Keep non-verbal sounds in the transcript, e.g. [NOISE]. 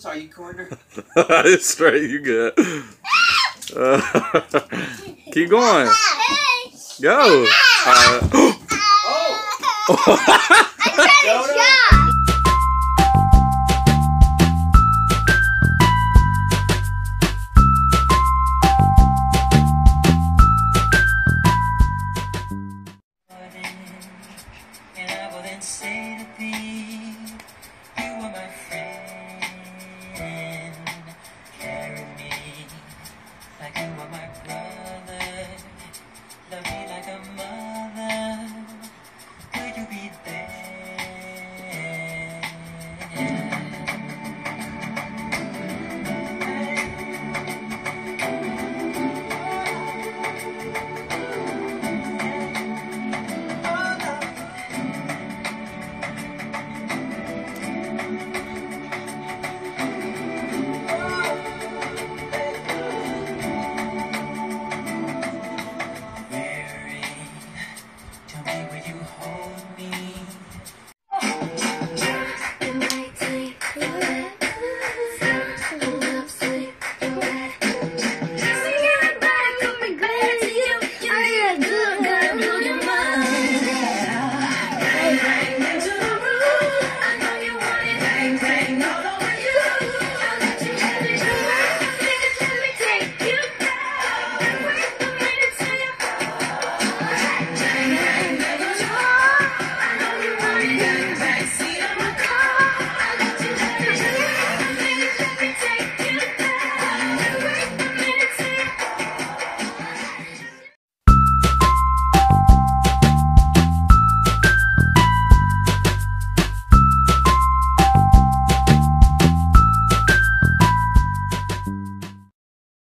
sorry, you cornered? [LAUGHS] it's straight. You good. Uh, [LAUGHS] keep going. Go. Uh, [GASPS] Oh! [LAUGHS]